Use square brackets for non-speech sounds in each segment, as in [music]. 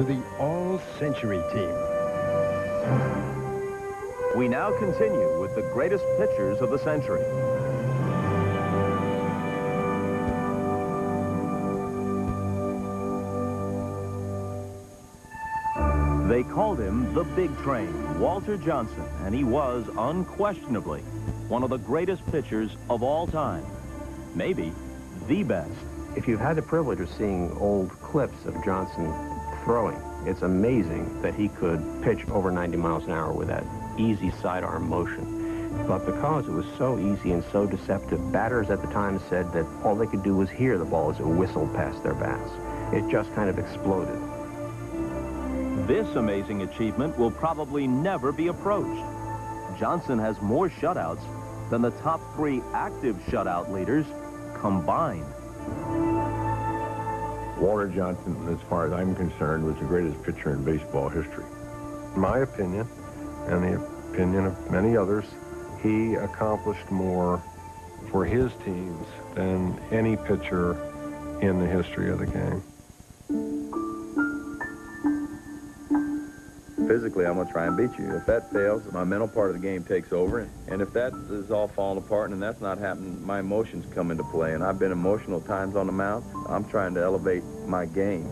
to the All-Century Team. We now continue with the greatest pitchers of the century. They called him the Big Train, Walter Johnson, and he was unquestionably one of the greatest pitchers of all time. Maybe the best. If you've had the privilege of seeing old clips of Johnson throwing, it's amazing that he could pitch over 90 miles an hour with that easy sidearm motion. But because it was so easy and so deceptive, batters at the time said that all they could do was hear the ball as it whistled past their bats. It just kind of exploded. This amazing achievement will probably never be approached. Johnson has more shutouts than the top three active shutout leaders combined. Walter Johnson, as far as I'm concerned, was the greatest pitcher in baseball history. In my opinion, and the opinion of many others, he accomplished more for his teams than any pitcher in the history of the game. Physically, I'm going to try and beat you. If that fails, my mental part of the game takes over. And if that is all falling apart and that's not happening, my emotions come into play. And I've been emotional times on the mound. I'm trying to elevate my game.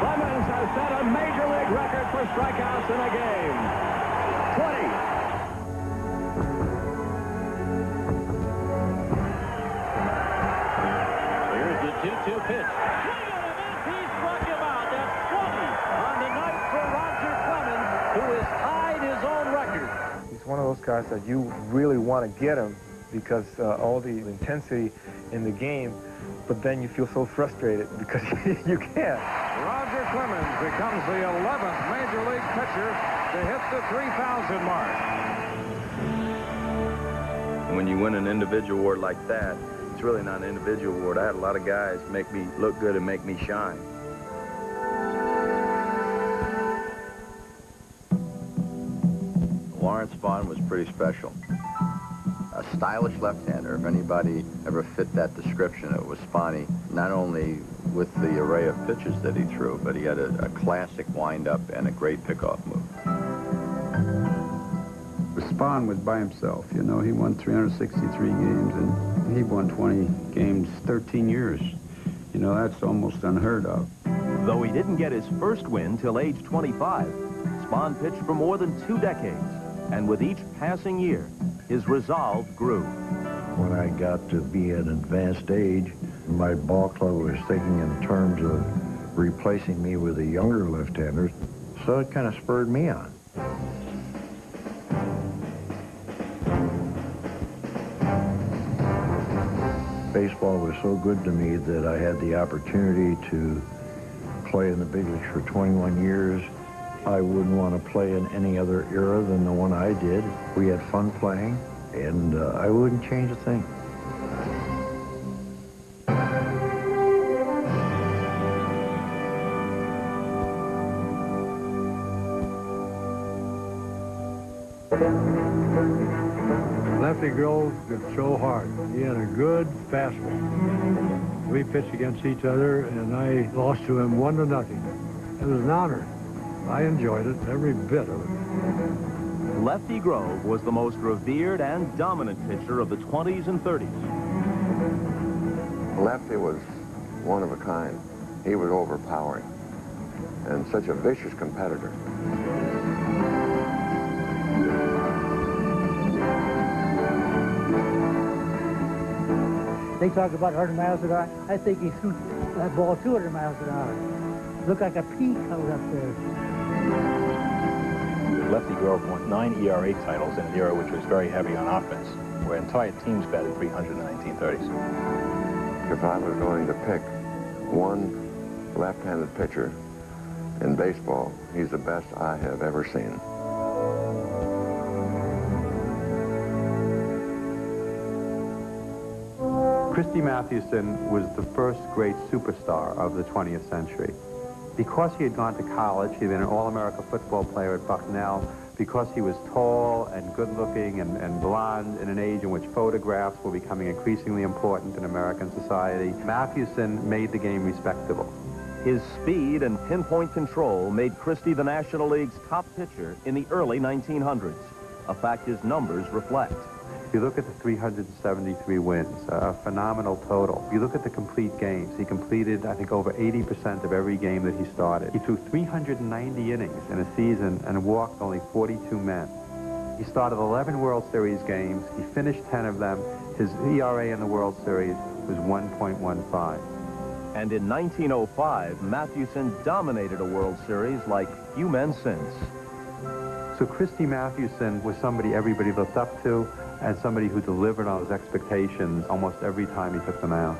Clemens has set a major league record for strikeouts in a game. Guys that you really want to get him because uh, all the intensity in the game, but then you feel so frustrated [laughs] because [laughs] you can't. Roger Clemens becomes the 11th Major League pitcher to hit the 3,000 mark. When you win an individual award like that, it's really not an individual award. I had a lot of guys make me look good and make me shine. Warren Spahn was pretty special. A stylish left-hander. If anybody ever fit that description, it was Spahny. Not only with the array of pitches that he threw, but he had a, a classic wind-up and a great pickoff move. Spahn was by himself. You know, he won 363 games, and he won 20 games 13 years. You know, that's almost unheard of. Though he didn't get his first win till age 25, Spahn pitched for more than two decades and with each passing year, his resolve grew. When I got to be an advanced age, my ball club was thinking in terms of replacing me with a younger left-hander, so it kind of spurred me on. Baseball was so good to me that I had the opportunity to play in the big leagues for 21 years I wouldn't want to play in any other era than the one I did. We had fun playing, and uh, I wouldn't change a thing. Lefty Grove could throw hard. He had a good fastball. We pitched against each other, and I lost to him one to nothing. It was an honor. I enjoyed it, every bit of it. Lefty Grove was the most revered and dominant pitcher of the 20s and 30s. Lefty was one of a kind. He was overpowering and such a vicious competitor. They talk about 100 miles an hour. I think he threw that ball 200 miles an hour. Looked like a peak out up there. Lefty Grove won nine ERA titles in an era which was very heavy on offense, where entire teams batted 300 in the 1930s. If I was going to pick one left-handed pitcher in baseball, he's the best I have ever seen. Christy Mathewson was the first great superstar of the 20th century. Because he had gone to college, he'd been an All-America football player at Bucknell, because he was tall and good-looking and, and blonde in an age in which photographs were becoming increasingly important in American society, Mathewson made the game respectable. His speed and pinpoint control made Christy the National League's top pitcher in the early 1900s, a fact his numbers reflect. You look at the 373 wins, a phenomenal total. If you look at the complete games, he completed, I think, over 80% of every game that he started. He threw 390 innings in a season and walked only 42 men. He started 11 World Series games. He finished 10 of them. His ERA in the World Series was 1.15. And in 1905, Mathewson dominated a World Series like few men since. So Christy Mathewson was somebody everybody looked up to and somebody who delivered on his expectations almost every time he took them out.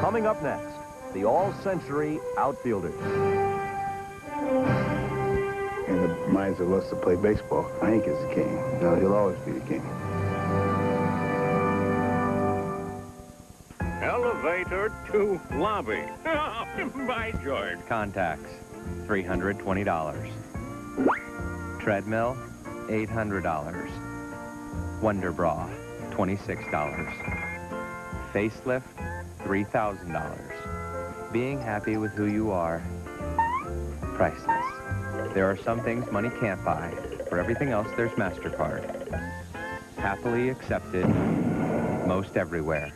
Coming up next, the all-century outfielders. In the minds of us that play baseball, Hank is the king. You know, he'll always be the king. Elevator to lobby. [laughs] By George. Contacts, $320. Treadmill, $800. Wonder Bra, $26. Facelift, $3,000. Being happy with who you are, priceless. There are some things money can't buy. For everything else, there's MasterCard. Happily accepted most everywhere.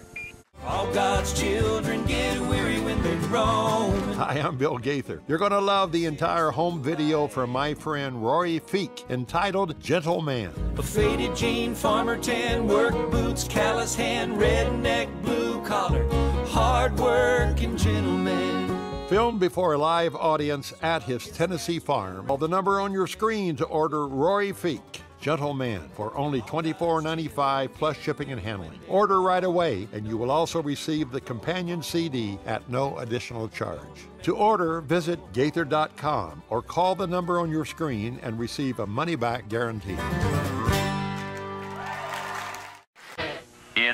All God's children get weary when they roam. Hi, I'm Bill Gaither. You're going to love the entire home video from my friend Rory Feek entitled Gentleman. A faded jean, farmer tan, work boots, callous hand, redneck, blue collar, hard working gentleman. Filmed before a live audience at his Tennessee farm. Call the number on your screen to order Rory Feek. Gentleman for only $24.95 plus shipping and handling. Order right away, and you will also receive the companion CD at no additional charge. To order, visit Gaither.com or call the number on your screen and receive a money back guarantee.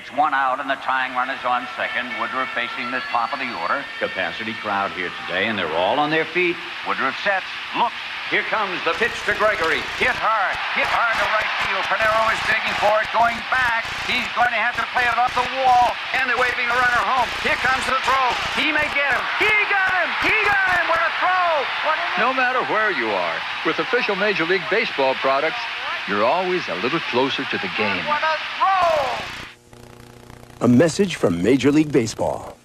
It's one out and the tying run is on second. Woodruff facing the top of the order. Capacity crowd here today, and they're all on their feet. Woodruff sets, looks. Here comes the pitch to Gregory. Hit hard, hit hard to right field. Panero is digging for it, going back. He's going to have to play it off the wall, and they're waving a runner home. Here comes the throw. He may get him. He got him. He got him. What a throw! What no matter where you are, with official Major League Baseball products, you're always a little closer to the game. What a throw! A message from Major League Baseball.